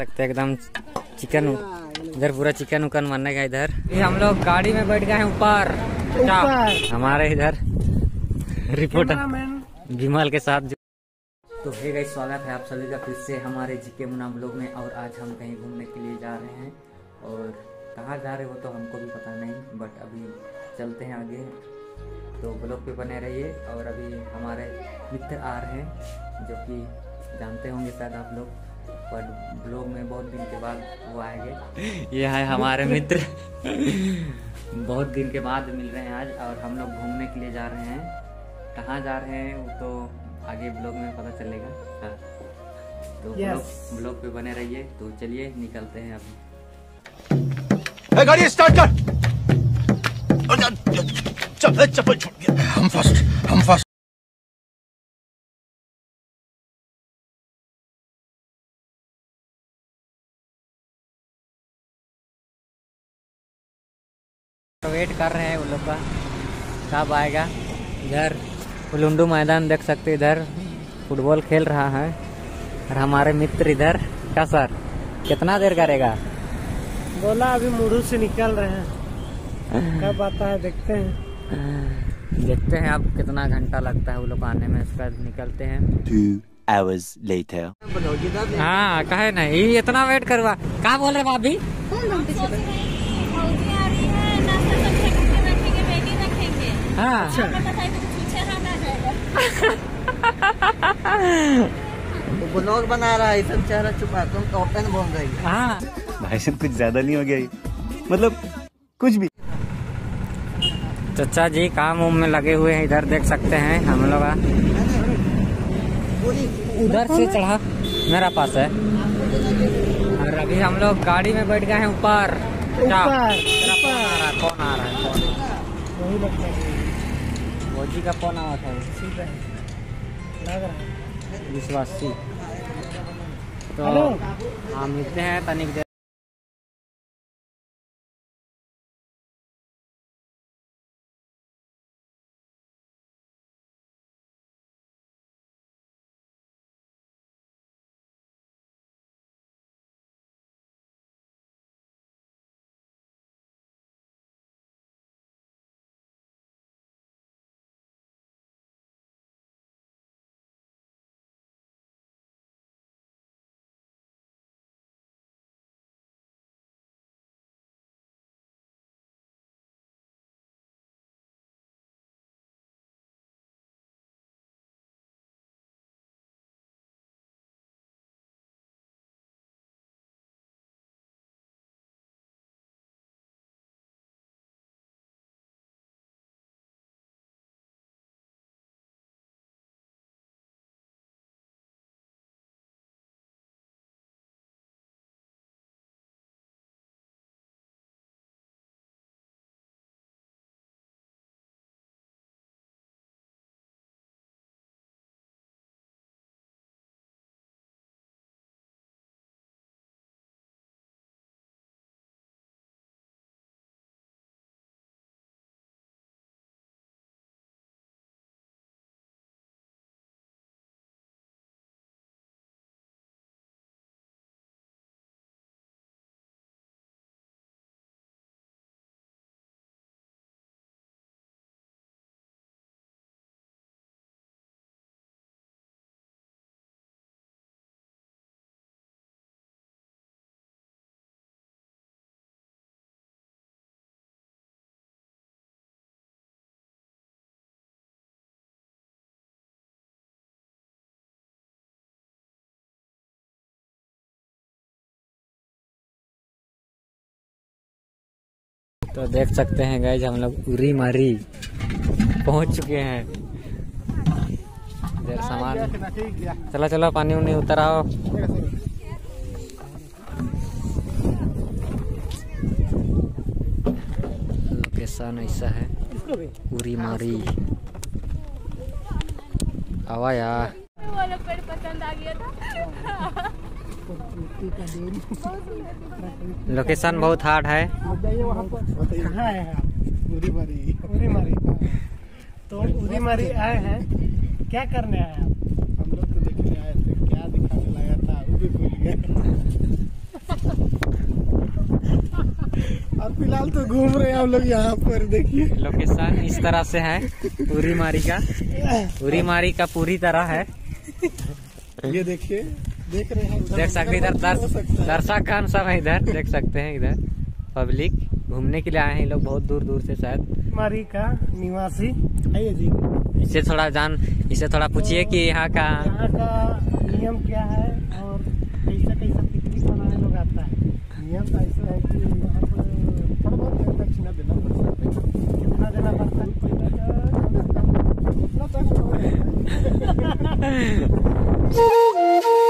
सकते हैं एकदम चिकन इधर पूरा चिकन उकन बनने का इधर। हम लोग गाड़ी में बैठ गए हैं ऊपर। ऊपर। हमारे इधर रिपोर्टर विमल के साथ तो हे गई स्वागत है आप सभी का फिर से हमारे जीके मुना ब्लॉग में। और आज हम कहीं घूमने के लिए जा रहे हैं। और कहाँ जा रहे हो तो हमको भी पता नहीं बट अभी चलते हैं आगे। तो ब्लॉग पे बने रहिए। और अभी हमारे मित्र आ रहे हैं जो कि जानते होंगे शायद आप लोग। पर ब्लॉग में बहुत दिन के बाद वो आएँगे ये है हमारे मित्र बहुत दिन के बाद मिल रहे हैं आज और हम लोग घूमने के लिए जा रहे हैं कहाँ जा रहे हैं वो तो आगे ब्लॉग में पता चलेगा हाँ। तो Yes. ब्लॉग ब्लॉग पे बने रहिए तो चलिए निकलते हैं अभी ए, गाड़ी स्टार्ट कर चप्पल छोड़ गया हम फ़र्स्ट हम फ़र्स्ट वेट कर रहे हैं वो लोग का। कब आएगा। इधर उलुंडू मैदान देख सकते इधर फुटबॉल खेल रहा है। और हमारे मित्र इधर क्या सर? कितना देर करेगा? बोला अभी मुड़ू से निकल रहे हैं। कब आता है देखते हैं। देखते हैं अब कितना घंटा लगता है वो लोग आने में उसके निकलते हैं। Hours later. हाँ कहे नहीं इतना वेट करवा। कहा बोल रहे भाभी हाँ। ब्लॉग बना रहा है सब चेहरा छुपा तुम टॉपन बोल रही है। हाँ। भाई साहब कुछ ज़्यादा नहीं हो गया मतलब कुछ भी। चचा जी काम उम में लगे हुए हैं इधर देख सकते हैं हम लोग उधर से चढ़ा मेरा पास है। और अभी हम लोग गाड़ी में बैठ गए हैं ऊपर। फ़ोन आ रहा है कौन आ रहा है। भोजी का फ़ोन आया था। लग रहा है। विश्वासी तो हम हाँ मिलते हैं तनिक तो देख सकते हैं गाइज़ हम लोग उरी मारी पहुँच चुके हैं। इधर सामान। चलो चलो, पानी उनी उतर आओ। लोकेशन ऐसा है। उरी मारी। आवा यार। पसंद आ गया था। लोकेशन बहुत हार्ड है। तो उदी मारी आए हैं क्या करने आए आप हम लोग तो देखने आए थे क्या दिखाने लगा था वो भी भूल गए अब फ़िलहाल तो घूम रहे हैं हम लोग यहाँ पर देखिए लोकेशन इस तरह से है उरी मारी का। उरी मारी का पूरी तरह है। ये देखिए। देख रहे हैं देख सकते हैं इधर हो दर्श सकता है। दर्शक गण सब है इधर देख सकते हैं इधर। पब्लिक घूमने के लिए आए हैं लोग बहुत दूर दूर से शायद। मारी का निवासी आइए जी। इससे थोड़ा जान इसे थोड़ा पूछिए कि यहाँ का यहाँ का नियम क्या है और कैसा कैसा पिकनिक मनाने लोग आता है? नियम तो ऐसा है कि यहाँ पर थोड़ा बहुत दक्षिणा देना पड़ता है। कितना देना पड़ता है उतना तो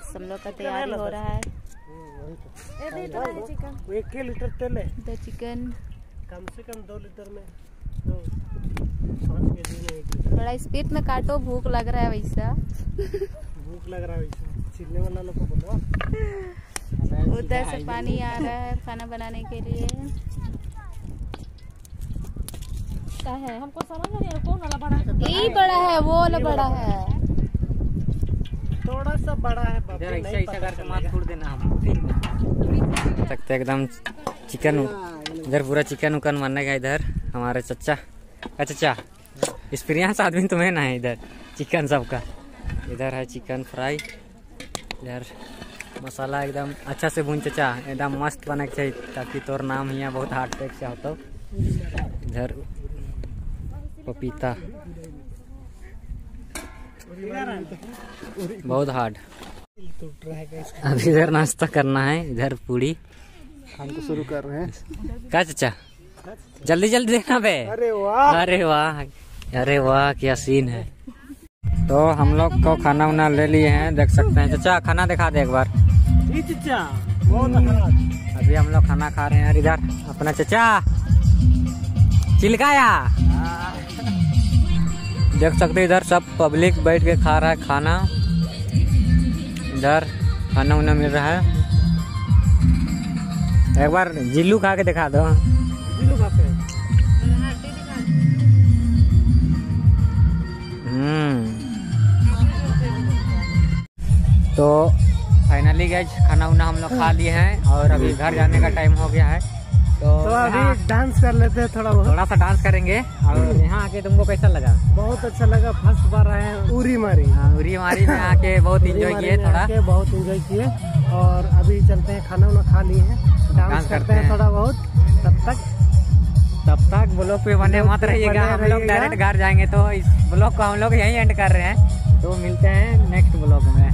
गाइस हम लोग का तैयारी हो रहा है। एक के लीटर तेल है। The chicken. कम से कम दो लीटर में तो के थोड़ा स्पीड में काटो भूख लग रहा है वैसा। भूख लग रहा है वैसे। छिलने वाला लोग को बोलो। उधर से पानी आ रहा है खाना बनाने के लिए। क्या है? हमको समझ नहीं आ रहा कौन वाला बड़ा है ये बड़ा है। वो वाला बड़ा है। थोड़ा सा बड़ा है बाबू इधर ऐसा नहीं ऐसा करके चलेगा। मार छोड़ देना हम है सकते एकदम चिकन इधर पूरा चिकन उकन बनने का इधर हमारे चचा का चचा एक्सपीरियंस आदमी तुम्हें ना है इधर चिकन सबका। इधर है चिकन फ्राई इधर मसाला एकदम अच्छा से भून चचा एकदम मस्त बने के चाहिए ताकि तोर नाम यहाँ बहुत हार्ड पैक से होता। इधर पपीता। बहुत हार्ड है। अभी इधर नाश्ता करना है इधर पूड़ी हम तो शुरू कर रहे हैं। क्या चचा? जल्दी जल्दी देखना बे। अरे वाह। अरे वाह। अरे वाह क्या सीन है। तो हम लोग को खाना उना ले लिए हैं देख सकते हैं। चचा खाना दिखा दे एक बार। चचा बहुत अच्छा अभी हम लोग खाना खा रहे हैं इधर। अपना चचा चिलकाया। देख सकते इधर सब पब्लिक बैठ के खा रहा है खाना। इधर खाना उना मिल रहा है। एक बार जिल्लू खा के दिखा दो। हम्म। तो फाइनली गए खाना उना हम लोग खा लिए हैं और अभी घर जाने का टाइम हो गया है। तो, तो अभी डांस कर लेते हैं थोड़ा बहुत। थोड़ा सा डांस करेंगे और यहाँ आके तुमको कैसा लगा? बहुत अच्छा लगा। फ़र्स्ट बार आए हैं उरी मारी। हाँ, उरी हमारी में आके बहुत इंजॉय किए थोड़ा। बहुत एंजॉय किए। और अभी चलते हैं खाना वाना खा लिए हैं। डांस करते हैं थोड़ा बहुत। तब तक तब तक ब्लॉग पे बने मत रहिएगा हम लोग डायरेक्ट घर जाएँगे तो इस ब्लॉग को हम लोग यहीं एंड कर रहे हैं। तो मिलते हैं नेक्स्ट ब्लॉग में।